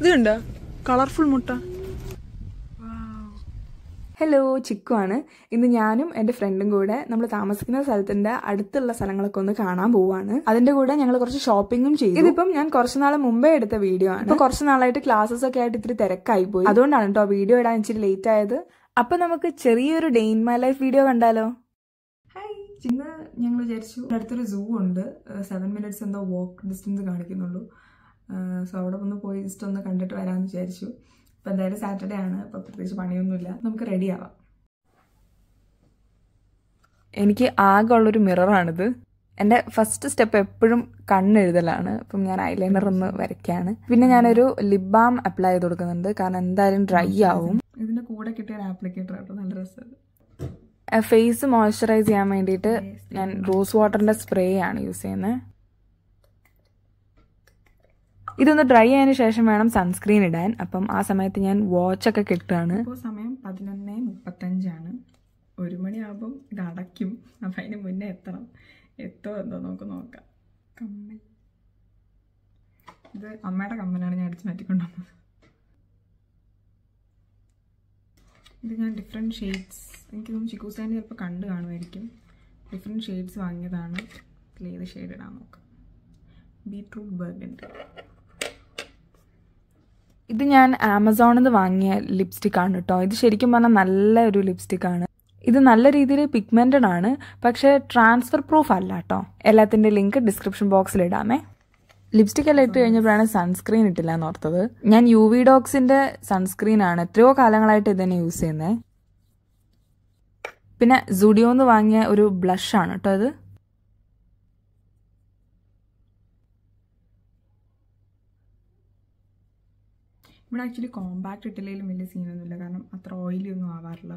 ഇത് കണ്ടോ കളർഫുൾ മുട്ട. ഹലോ ചിക്കു ആണ് ഇന്ന് ഞാനും എന്റെ ഫ്രണ്ടും കൂടെ നമ്മൾ താമസിക്കുന്ന സ്ഥലത്തിന്റെ അടുത്തുള്ള സ്ഥലങ്ങളൊക്കെ ഒന്ന് കാണാൻ പോവാണ്. അതിന്റെ കൂടെ ഞങ്ങൾ കുറച്ച് ഷോപ്പിംഗും ചെയ്യും ഇതിപ്പം ഞാൻ കുറച്ച് നാൾ മുമ്പേ എടുത്ത വീഡിയോ ആണ്. ഇപ്പൊ കുറച്ച് നാളായിട്ട് ക്ലാസ്സസ് ഒക്കെ ആയിട്ട് ഇത്തിരി തിരക്കായി പോയി. അതുകൊണ്ടാണ് കേട്ടോ വീഡിയോ ഇടാൻ ഇച്ചിരി ലേറ്റ് ആയത്. അപ്പൊ നമുക്ക് ചെറിയൊരു day in my life video കണ്ടാലോ? ഹായ് ഇന്ന് ഞങ്ങൾ വിചാരിച്ചു അടുത്തൊരു സൂ ഉണ്ട്. സെവൻ മിനിറ്റ്സ് എന്തോ വാക്ക് ഡിസ്റ്റൻസ് കാണിക്കുന്നുള്ളൂ. സോ അവിടെ ഒന്ന് പോയി ജസ്റ്റ് ഒന്ന് കണ്ടിട്ട് വരാമെന്ന് വിചാരിച്ചു. ഇപ്പം എന്തായാലും സാറ്റർഡേ ആണ് അപ്പോൾ പ്രത്യേകിച്ച് പണിയൊന്നുമില്ല. നമുക്ക് റെഡി ആവാം. എനിക്ക് ആകെ ഉള്ളൊരു മിററാണിത് എന്റെ ഫസ്റ്റ് സ്റ്റെപ്പ് എപ്പോഴും കണ്ണെഴുതലാണ്. അപ്പം ഞാൻ ഐലൈനർ ഒന്ന് വരയ്ക്കാണ്. പിന്നെ ഞാനൊരു ലിപ് ബാം അപ്ലൈ ചെയ്ത് കൊടുക്കുന്നുണ്ട്. കാരണം എന്തായാലും ഡ്രൈ ആവും. ഇതിന്റെ കൂടെ കിട്ടിയ ഒരു ആപ്ലിക്കേറ്റർ കേട്ടോ നല്ല രസമാണ്. ഫേസ് മോയ്സ്ചറൈസ് ചെയ്യാൻ വേണ്ടിയിട്ട് ഞാൻ റോസ് വാട്ടറിന്റെ സ്പ്രേ ആണ് യൂസ് ചെയ്യുന്നത് ഇതൊന്ന് ഡ്രൈ ആയതിനു ശേഷം വേണം സൺസ്ക്രീൻ ഇടാൻ. അപ്പം ആ സമയത്ത് ഞാൻ വാച്ച് ഒക്കെ കിട്ടുകയാണ് സമയം പതിനൊന്ന് മുപ്പത്തഞ്ചാണ്. ഒരു മണിയാകുമ്പം ഇത് അടയ്ക്കും. അപ്പം അതിന് മുന്നേ എത്തണം. എത്തോ എന്തോ നമുക്ക് നോക്കാം. കമ്മൽ. ഇത് അമ്മയുടെ കമ്മലാണ് ഞാൻ അടിച്ച് മാറ്റിക്കൊണ്ടുവന്നത്. ഇത് ഞാൻ ഡിഫറെന്റ് ഷെയ്ഡ്സ് എനിക്ക് തോന്നുന്നു ചിക്കൂസാന്റെ ചിലപ്പോൾ കണ്ട് കാണുമായിരിക്കും. ഡിഫറെന്റ് ഷെയ്ഡ്സ് വാങ്ങിയതാണ്. ഇതിൽ ഏത് ഷെയ്ഡ് ഇടാൻ നോക്കാം. ബീട്രൂട്ട് ബർഗൻഡ് ഇത് ഞാൻ ആമസോണിൽ നിന്ന് വാങ്ങിയ ലിപ്സ്റ്റിക് ആണ് കേട്ടോ. ഇത് ശരിക്കും പറഞ്ഞാൽ നല്ല ഒരു ലിപ്സ്റ്റിക് ആണ് ഇത് നല്ല രീതിയിൽ പിഗ്മെന്റഡ് ആണ്. പക്ഷേ ട്രാൻസ്ഫർ പ്രൂഫ് അല്ല കേട്ടോ. എല്ലാത്തിന്റെ ലിങ്ക് ഡിസ്ക്രിപ്ഷൻ ബോക്സിൽ ഇടാമേ. ലിപ്സ്റ്റിക് എല്ലാം ഇട്ട് കഴിഞ്ഞപ്പോഴാണ് സൺസ്ക്രീൻ ഇട്ടില്ല എന്ന് ഓർത്തത്. ഞാൻ യു വി ഡോക്സിന്റെ സൺസ്ക്രീൻ ആണ് എത്രയോ കാലങ്ങളായിട്ട് ഇതന്നെ യൂസ് ചെയ്യുന്നത് പിന്നെ സുഡിയോന്ന് വാങ്ങിയ ഒരു ബ്ലഷ് ആണ് കേട്ടോ ഇത്. ഇവിടെ ആക്ച്വലി കോമ്പാക്ട് ഇട്ടില്ലെങ്കിലും വലിയ സീനൊന്നുമില്ല കാരണം അത്ര ഓയിലി ഒന്നും ആവാറില്ല.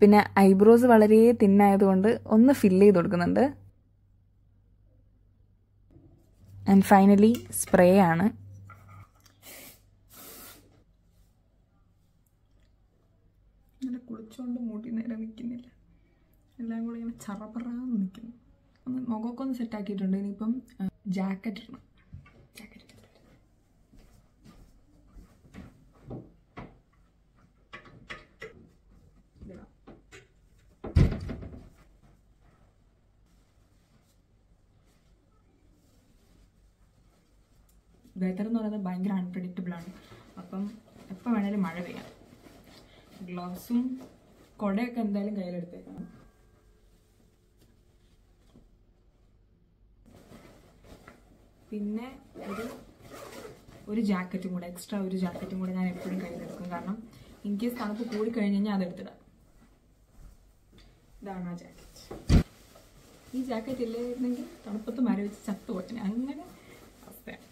പിന്നെ ഐബ്രോസ് വളരെ തിന്നായതുകൊണ്ട് ഒന്ന് ഫില്ല് ചെയ്ത് കൊടുക്കുന്നുണ്ട്. ആൻഡ് ഫൈനലി സ്പ്രേ ആണ്. ഇങ്ങനെ കുളിച്ചുകൊണ്ട് മൂടി നേരെ നിൽക്കുന്നില്ല എല്ലാം കൂടെ ഇങ്ങനെ ചറപറാന്ന് നിൽക്കുന്നു ഒന്ന് മുഖമൊക്കെ ഒന്ന് സെറ്റ് ആക്കിയിട്ടുണ്ട്. ഇനിയിപ്പം ജാക്കറ്റ് ഇടണം. ജാക്കറ്റ് വെതർ എന്ന് പറയുന്നത് ഭയങ്കര അൺപ്രഡിക്റ്റബിൾ ആണ്. അപ്പം എപ്പോൾ വേണേലും മഴ പെയ്യാം. ഗ്ലൗസും കുടയൊക്കെ എന്തായാലും കയ്യിലെടുത്തേക്കണം. പിന്നെ ഒരു ഒരു ജാക്കറ്റും കൂടെ എക്സ്ട്രാ ഒരു ജാക്കറ്റും കൂടെ ഞാൻ എപ്പോഴും കയ്യിലെടുക്കും കാരണം ഇൻ കേസ് തണുപ്പ് കൂടി കഴിഞ്ഞ് കഴിഞ്ഞാൽ അതെടുത്തിടാം ഇതാണ് ആ ജാക്കറ്റ്. ഈ ജാക്കറ്റ് ഇല്ലായിരുന്നെങ്കിൽ തണുപ്പത്ത് മരവിച്ച് ചത്തു പോയിന് അങ്ങനെ അവസ്ഥയാണ്.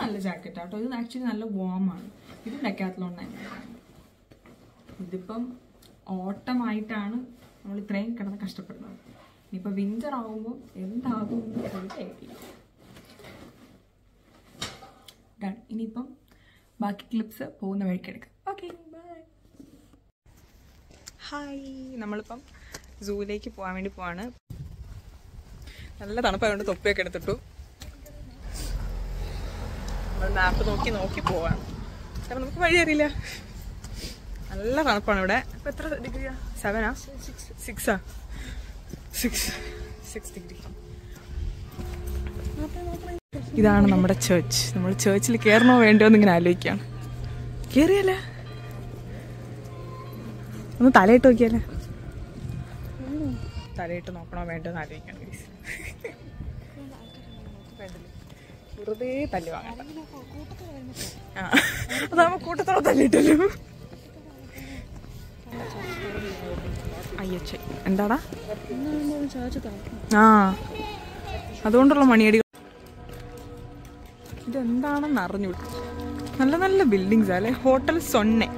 നല്ല ജാക്കറ്റ് ആട്ടോ ഇത് ആക്ച്വലി നല്ല വാമാണ് ഇത് ഡെക്കാത്തലോൺ തന്നെ. ഇതിപ്പം ഓട്ടമായിട്ടാണ് നമ്മൾ ഇത്രയും കിടന്ന് കഷ്ടപ്പെടുന്നത്. ഇനിയിപ്പോൾ വിന്റർ ആകുമ്പോൾ എന്താകും എന്ന് ഡൺ ഇനിയിപ്പം ബാക്കി ക്ലിപ്സ് പോകുന്ന വഴിക്ക് എടുക്കാം. ഓക്കെ ബൈ ഹായ് നമ്മളിപ്പം സൂവിലേക്ക് പോകാൻ വേണ്ടി പോവാണ്. നല്ല തണുപ്പായതുകൊണ്ട് തൊപ്പിയൊക്കെ എടുത്തിട്ടു. നമ്മൾ മാപ്പ് നോക്കി നോക്കി പോവാണ്. കാരണം നമുക്ക് വഴി അറിയില്ല. നല്ല തണുപ്പാണ് ഇവിടെ. എത്ര ഡിഗ്രിയാ? സെവനാ സിക്സാ സിക്സ് സിക്സ് ഡിഗ്രി. ഇതാണ് നമ്മുടെ ചേർച്ച് നമ്മൾ ചേർച്ചിൽ കയറണോ വേണ്ടോ എന്ന് ഇങ്ങനെ ആലോചിക്കുകയാണ്. കയറിയല്ലേ ഒന്ന് തലയിട്ട് നോക്കിയാലേ? തലയിട്ട് നോക്കണോ വേണ്ടോ എന്ന് ആലോചിക്കണം. വേണ്ടല്ലേ? വെറുതെ തല്ലി വാങ്ങണ്ട. ആ അതാകുമ്പോ കൂട്ടത്തോടെ തല്ലിട്ടല്ലോ. അയ്യോ എന്താടാ? ആ അതുകൊണ്ടുള്ള മണിയടികൾ ഇതെന്താണെന്ന് അറിഞ്ഞു നല്ല നല്ല ബിൽഡിങ്സ് അല്ലേ? ഹോട്ടൽ സൊന്നെ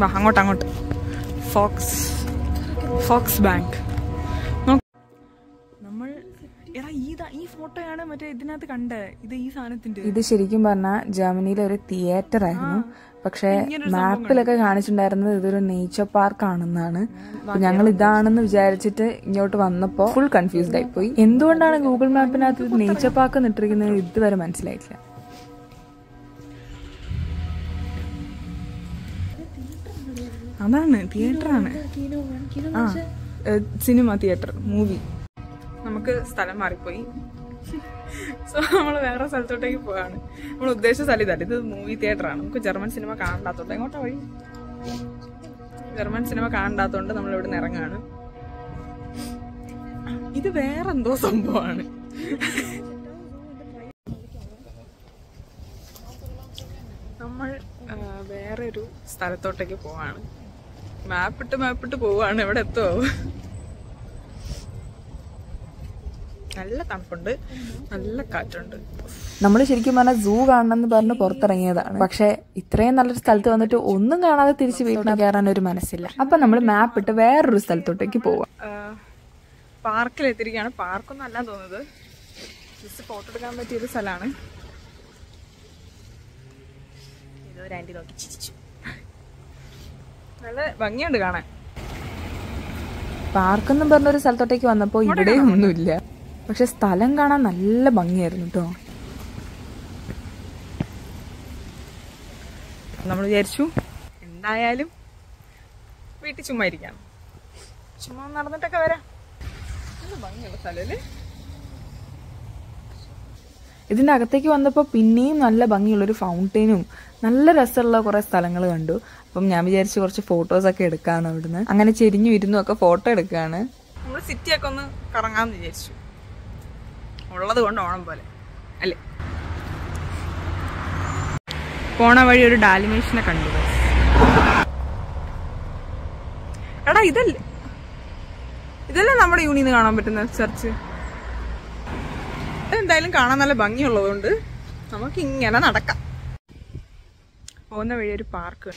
വാ അങ്ങോട്ട് അങ്ങോട്ട്. ഫോക്സ് ഫോക്സ് ബാങ്ക് നമ്മൾ എടാ ഇതാ ഈ ഫോട്ടോയാണ് മറ്റേ ഇതിനകത്ത് കണ്ടത്. ഇത് ഈ സാധനത്തിന്റെ ഇത് ശരിക്കും പറഞ്ഞാൽ ജർമ്മനിയിലെ ഒരു തിയേറ്റർ ആയിരുന്നു. പക്ഷെ മാപ്പിലൊക്കെ കാണിച്ചിട്ടുണ്ടായിരുന്നത് ഇതൊരു നേച്ചർ പാർക്ക് ആണെന്നാണ്. ഞങ്ങൾ ഇതാണെന്ന് വിചാരിച്ചിട്ട് ഇങ്ങോട്ട് വന്നപ്പോ ഫുൾ കൺഫ്യൂസ്ഡ് പോയി. എന്തുകൊണ്ടാണ് ഗൂഗിൾ മാപ്പിനകത്ത് നേച്ചർ പാർക്ക് നിട്ടിരിക്കുന്നത് ഇതുവരെ മനസ്സിലായിട്ടില്ല. അതാണ് തിയേറ്ററാണ് ആ സിനിമ തിയേറ്റർ മൂവി നമുക്ക് സ്ഥലം മാറിപ്പോയി. സോ നമ്മൾ വേറെ സ്ഥലത്തോട്ടേക്ക് പോവാണ്. നമ്മൾ ഉദ്ദേശിച്ച സ്ഥലം ഇതല്ല. ഇത് മൂവി തിയേറ്ററാണ് നമുക്ക് ജർമ്മൻ സിനിമ കാണണ്ടാത്തോണ്ട്. എങ്ങോട്ടാ വഴി? ജർമ്മൻ സിനിമ കാണണ്ടാത്തോണ്ട് നമ്മൾ ഇവിടെ നിന്ന് ഇറങ്ങാണ്. ഇത് വേറെന്തോ സംഭവമാണ്. നമ്മൾ വേറെ ഒരു സ്ഥലത്തോട്ടേക്ക് പോവാണ്. മാപ്പിട്ട് മാപ്പിട്ട് പോവാണ്. എവിടെ എത്തുമോ നല്ല തണുപ്പുണ്ട്. നല്ല കാറ്റുണ്ട്. നമ്മൾ ശരിക്കും പറഞ്ഞാൽ സൂ കാണണമെന്ന് പറഞ്ഞ് പുറത്തിറങ്ങിയതാണ്. പക്ഷെ ഇത്രയും നല്ലൊരു സ്ഥലത്ത് വന്നിട്ട് ഒന്നും കാണാതെ തിരിച്ച് വീട്ടിൽ കയറാൻ ഒരു മനസ്സില്ല. അപ്പൊ നമ്മൾ മാപ്പ് ഇട്ട് വേറൊരു സ്ഥലത്തോട്ടേക്ക് പോവാം. പാർക്കിൽ എത്തിയിരിക്കുകയാണ് പാർക്കൊന്നും അല്ല തോന്നുന്നത്. ജസ്റ്റ് ഫോട്ടോ എടുക്കാൻ പറ്റിയൊരു സ്ഥലമാണ് ഇതൊരു ആന്റി നോക്കി. ചിരിച്ചു നല്ല ഭംഗിയുണ്ട് കാണാൻ. പാർക്കെന്നും പറഞ്ഞൊരു സ്ഥലത്തോട്ടേക്ക് വന്നപ്പോ ഇവിടെ ഒന്നുമില്ല. പക്ഷെ സ്ഥലം കാണാൻ നല്ല ഭംഗിയായിരുന്നു കേട്ടോ നമ്മൾ വിചാരിച്ചു എന്തായാലും വീട്ടിൽ ചുമ്മാ ഇരിക്കാം ചുമ്മാ നടന്നിട്ടൊക്കെ വരാം. ഭംഗിയുള്ള സ്ഥലമല്ലേ? ഇതിന്റെ അകത്തേക്ക് വന്നപ്പോൾ പിന്നെയും നല്ല ഭംഗിയുള്ള ഒരു ഫൗണ്ടെയിനും നല്ല രസമുള്ള കുറേ സ്ഥലങ്ങൾ കണ്ടു. അപ്പം ഞാൻ വിചാരിച്ചു കുറച്ച് ഫോട്ടോസൊക്കെ എടുക്കാണ് അവിടുന്ന്. അങ്ങനെ ചെരിഞ്ഞു ഇരുന്നും ഒക്കെ ഫോട്ടോ എടുക്കാണ്. നമ്മൾ സിറ്റിയൊക്കെ ഒന്ന് കറങ്ങാമെന്ന് വിചാരിച്ചു. ഉള്ളത് കൊണ്ട് ഓണം പോലെ. അല്ലേ? പോണ വഴി ഒരു ഡാലിമേഷനെ കണ്ടു. എടാ ഇതല്ലേ? ഇതല്ലേ നമ്മുടെ യൂണിന്ന് കാണാൻ പറ്റുന്ന ചർച്ച് ഇതെന്തായാലും കാണാൻ നല്ല ഭംഗിയുള്ളതുകൊണ്ട് നമുക്ക് ഇങ്ങനെ നടക്കാം. പോകുന്ന വഴി ഒരു പാർക്ക്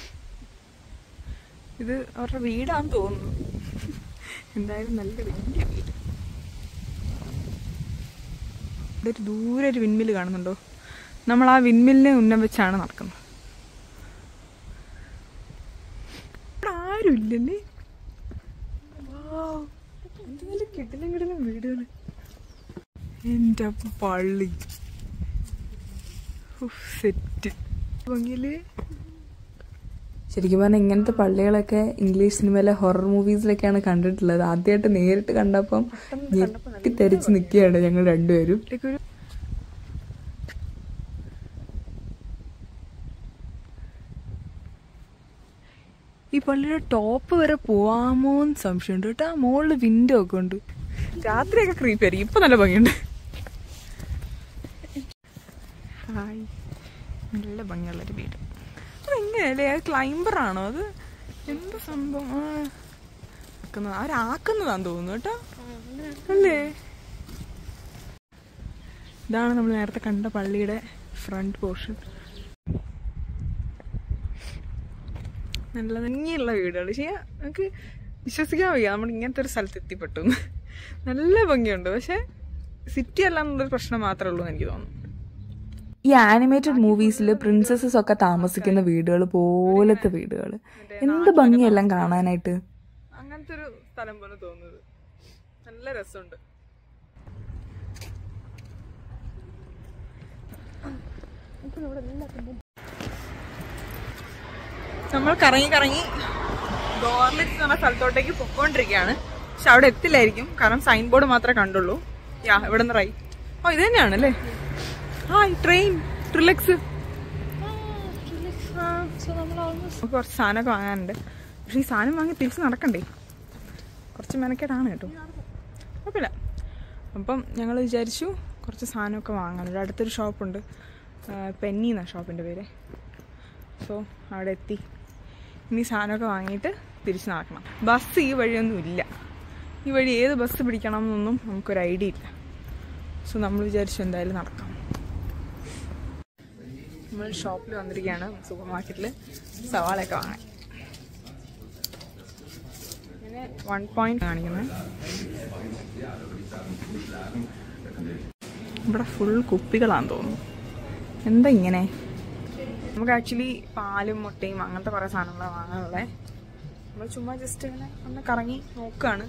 ഇത് അവരുടെ വീടാന്ന് തോന്നുന്നു. എന്തായാലും നല്ല വലിയ വീട്. ഇവിടെ ഒരു ദൂരെ ഒരു വിൻമിൽ കാണുന്നുണ്ടോ? നമ്മൾ ആ വിൻമിലിനെ ഉന്നം വെച്ചാണ് നടക്കുന്നത്. ഇവിടെ ആരും ഇല്ലല്ലേ? കിടിലം വീടുകൾ പള്ളി. സെറ്റ്. ഭംഗിയിൽ ശരിക്കും പറഞ്ഞാൽ ഇങ്ങനത്തെ പള്ളികളൊക്കെ ഇംഗ്ലീഷ് സിനിമയിലെ ഹൊറർ മൂവീസിലൊക്കെയാണ് കണ്ടിട്ടുള്ളത്. ആദ്യമായിട്ട് നേരിട്ട് കണ്ടപ്പം തെരിച്ച് നിൽക്കുകയാണ് ഞങ്ങൾ രണ്ടുപേരും. ഈ പള്ളിയുടെ ടോപ്പ് വരെ പോവാമോന്ന് സംശയമുണ്ട് കേട്ടോ. മുകളിൽ വിൻഡോ ഒക്കെ ഉണ്ട്. രാത്രിയൊക്കെ ക്രീപ്പ് ആയിരിക്കും. ഇപ്പൊ നല്ല ഭംഗിയുണ്ട്. ഹായ് നല്ല ഭംഗിയുള്ളൊരു വീട്. അതെങ്ങനെയല്ലേ അത് ക്ലൈംബറാണോ അത്? എന്ത് സംഭവം? ആക്കുന്നത് അവരാക്കുന്നതാന്ന് തോന്നുന്നു കേട്ടോ. അല്ലേ? ഇതാണ് നമ്മൾ നേരത്തെ കണ്ട പള്ളിയുടെ ഫ്രണ്ട് പോർഷൻ. നല്ല ഭംഗിയുള്ള വീടുകൾ പക്ഷേ നമുക്ക് വിശ്വസിക്കാൻ വയ്യ. നമ്മൾ ഇങ്ങനത്തെ ഒരു സ്ഥലത്ത് എത്തിപ്പെട്ടു. നല്ല ഭംഗിയുണ്ട്. പക്ഷേ സിറ്റി അല്ല എന്നുള്ളൊരു പ്രശ്നം മാത്രമേ ഉള്ളൂ എന്ന് എനിക്ക് തോന്നുന്നു. ഈ ആനിമേറ്റഡ് മൂവീസിൽ പ്രിൻസസസ് ഒക്കെ താമസിക്കുന്ന വീടുകൾ പോലത്തെ വീടുകൾ എന്ത് ഭംഗിയെല്ലാം കാണാനായിട്ട്? അങ്ങനത്തെ ഒരു സ്ഥലം പോലെ തോന്നുന്നത്. നല്ല രസമുണ്ട്. നമ്മൾ കറങ്ങി കറങ്ങി ഗോർലിക്സ് എന്ന് പറഞ്ഞ സ്ഥലത്തോട്ടേക്ക് പൊക്കോണ്ടിരിക്കുകയാണ്. പക്ഷെ അവിടെ എത്തില്ലായിരിക്കും. കാരണം സൈൻ ബോർഡ് മാത്രമേ കണ്ടുള്ളൂ. യാ ഇവിടെ നിന്ന് റൈ ഓ ഇത് തന്നെയാണ് അല്ലേ ആ ട്രെയിൻ ട്രിലക്സ് നമുക്ക് കുറച്ച് സാധനമൊക്കെ വാങ്ങാനുണ്ട്. പക്ഷെ ഈ സാധനം വാങ്ങി തിരിച്ച് നടക്കണ്ടേ? കുറച്ച് മെനക്കേടാണ് കേട്ടോ. കുഴപ്പമില്ല. അപ്പം ഞങ്ങൾ വിചാരിച്ചു കുറച്ച് സാധനമൊക്കെ വാങ്ങാൻ ഇവിടെ അടുത്തൊരു ഷോപ്പുണ്ട്. പെന്നി എന്നാണ് ഷോപ്പിന്റെ പേര്. സോ അവിടെ എത്തി. ഇനി സാധനമൊക്കെ വാങ്ങിയിട്ട് തിരിച്ച് നടക്കണം. ബസ് ഈ വഴിയൊന്നും ഇല്ല. ഈ വഴി ഏത് ബസ് പിടിക്കണം എന്നൊന്നും നമുക്കൊരു ഐഡിയ ഇല്ല. സോ നമ്മൾ വിചാരിച്ചു എന്തായാലും നടക്കാം. നമ്മൾ ഷോപ്പിൽ വന്നിരിക്കുകയാണ് സൂപ്പർ മാർക്കറ്റിൽ സവാളയൊക്കെ വാങ്ങാൻ. ഇങ്ങനെ വൺ പോയിന്റ് കാണിക്കുന്നത്. ഇവിടെ ഫുൾ കുപ്പികളാന്ന് തോന്നുന്നു. എന്താ ഇങ്ങനെ? നമുക്ക് ആക്ച്വലി പാലും മുട്ടയും അങ്ങനത്തെ കുറേ സാധനങ്ങളാണ് വാങ്ങാനുള്ളത് നമ്മൾ ചുമ്മാ ജസ്റ്റ് ഇങ്ങനെ ഒന്ന് കറങ്ങി നോക്കുകയാണ്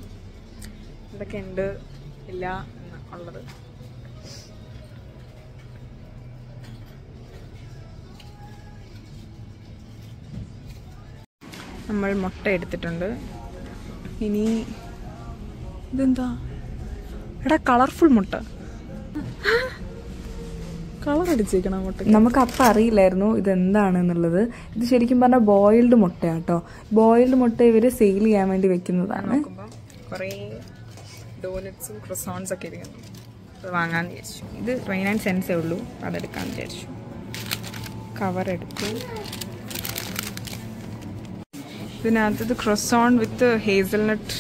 എന്തൊക്കെ ഉണ്ട് ഇല്ല എന്ന് ഉള്ളത്. നമ്മൾ മുട്ട എടുത്തിട്ടുണ്ട്. ഇനി ഇതെന്താ? എടാ കളർഫുൾ മുട്ട. കളർ അടിച്ചേക്കണം മുട്ട നമുക്ക് അപ്പം അറിയില്ലായിരുന്നു ഇതെന്താണ് എന്നുള്ളത് ഇത് ശരിക്കും പറഞ്ഞാൽ ബോയിൽഡ് മുട്ടയാട്ടോ. ബോയിൽഡ് മുട്ട ഇവർ സെയിൽ ചെയ്യാൻ വേണ്ടി വെക്കുന്നതാണ്. കുറേ ഡോനറ്റ്സും ക്രസോൺസ് ഒക്കെ ഇരിക്കുന്നു. അത് വാങ്ങാൻ വിചാരിച്ചു. ഇത് ട്വന്റി നയൻ സെൻസേ ഉള്ളൂ. അതെടുക്കാൻ വിചാരിച്ചു. കവർ എടുത്തു. ഇതിനകത്തത് ക്രൊസോൺ വിത്ത് ഹേസൽനട്ട്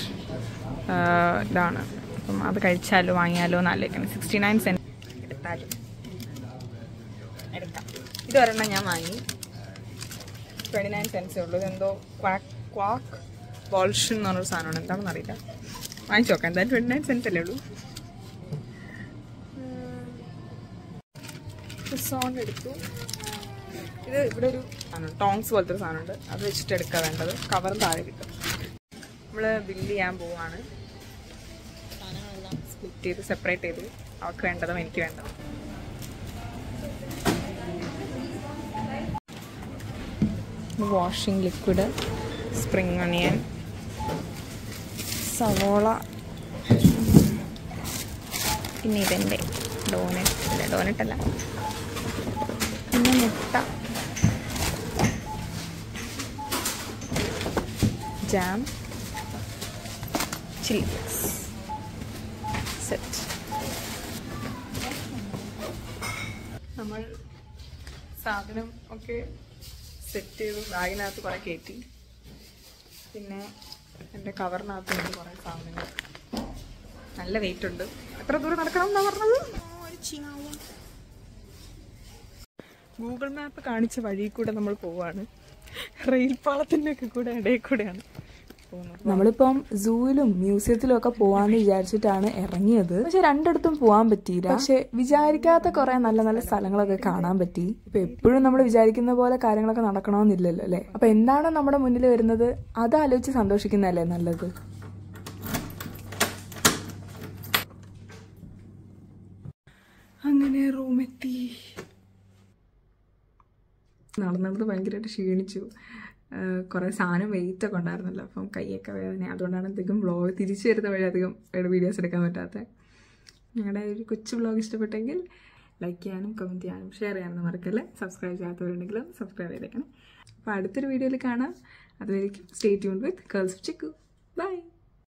ഇതാണ്. അപ്പം അത് കഴിച്ചാലോ വാങ്ങിയാലോ എന്ന് സിക്സ്റ്റി നയൻ സെന്റ് എടുത്താലും? എടുക്കാം. ഇത് ഒരെണ്ണം ഞാൻ വാങ്ങി. ട്വന്റി നയൻ സെൻസേ ഉള്ളൂ. ഇതെന്തോ ക്വാക്ക് ക്വാക്ക് ബോൾഷൻ എന്ന് പറഞ്ഞൊരു സാധനമാണ്. എന്താണെന്ന് അറിയില്ല. വാങ്ങിച്ചു നോക്കാം. എന്തായാലും ട്വന്റി നയൻ സെൻസ് അല്ലേ ഉള്ളൂ. എടുത്തു. ഇത് ഇവിടെ ഒരു സാധനം ടോങ്സ് പോലത്തെ ഒരു സാധനമുണ്ട്. അത് വെച്ചിട്ട് എടുക്കാൻ വേണ്ടത്. കവറും താഴെ കിട്ടും. നമ്മൾ ബില്ല് ചെയ്യാൻ പോവാണ്. സ്പ്ലിറ്റ് ചെയ്ത് സെപ്പറേറ്റ് ചെയ്ത് അവർക്ക് വേണ്ടതും എനിക്ക് വേണ്ടതും. വാഷിംഗ് ലിക്വിഡ് സ്പ്രിംഗ് ഒണിയൻ സവോള. പിന്നെ ഇതെന്റെ ഡോനറ്റ് അല്ല ഡോനറ്റ് അല്ല. പിന്നെ മുട്ട. ജാം ചില്ലി സെറ്റ് നമ്മൾ സാധനം ഒക്കെ സെറ്റ് ചെയ്തു ബാഗിനകത്ത് കുറേ കയറ്റി പിന്നെ എന്റെ കവറിനകത്ത് ഉണ്ട് കുറേ സാധനങ്ങൾ. നല്ല വെയിറ്റ് ഉണ്ട്. എത്ര ദൂരം നടക്കണം എന്നാ പറഞ്ഞത്? ഗൂഗിൾ മാപ്പ് കാണിച്ച വഴി കൂടെ നമ്മൾ പോവാണ്. റെയിൽ പാളത്തിന്റെ ഒക്കെ കൂടെ ഇടയിൽ കൂടെയാണ്. നമ്മളിപ്പം സൂവിലും മ്യൂസിയത്തിലും ഒക്കെ പോവാന്ന് വിചാരിച്ചിട്ടാണ് ഇറങ്ങിയത്. പക്ഷെ രണ്ടിടത്തും പോവാൻ പറ്റിയില്ല. പക്ഷെ വിചാരിക്കാത്ത കുറെ നല്ല നല്ല സ്ഥലങ്ങളൊക്കെ കാണാൻ പറ്റി. ഇപ്പൊ എപ്പോഴും നമ്മൾ വിചാരിക്കുന്ന പോലെ കാര്യങ്ങളൊക്കെ നടക്കണമെന്നില്ലല്ലോ അല്ലെ? അപ്പൊ എന്താണ് നമ്മുടെ മുന്നിൽ വരുന്നത്? അത് ആലോചിച്ച് സന്തോഷിക്കുന്നതല്ലേ നല്ലത്? അങ്ങനെ റൂമെത്തി. നടന്നത് ഭയങ്കരമായിട്ട് ക്ഷീണിച്ചു. കുറേ സാധനം വെയിറ്റ് ഒക്കെ ഉണ്ടായിരുന്നല്ലോ. അപ്പം കൈയൊക്കെ വേദന. അതുകൊണ്ടാണ് അധികം വ്ളോഗ് തിരിച്ചു വരുന്ന വഴി അധികം വീഡിയോസ് എടുക്കാൻ പറ്റാത്തത്. ഞങ്ങളുടെ ഒരു കൊച്ചു വ്ളോഗ് ഇഷ്ടപ്പെട്ടെങ്കിൽ ലൈക്ക് ചെയ്യാനും കമന്റ് ചെയ്യാനും ഷെയർ ചെയ്യാനും മറക്കല്ലേ? സബ്സ്ക്രൈബ് ചെയ്യാത്തവരുണ്ടെങ്കിലും സബ്സ്ക്രൈബ് ചെയ്തേക്കണം. അപ്പോൾ അടുത്തൊരു വീഡിയോയിൽ കാണാം. അതുവരേക്കും സ്റ്റേ ട്യൂൺ വിത്ത് കേൾസ് ചിക്കു ബൈ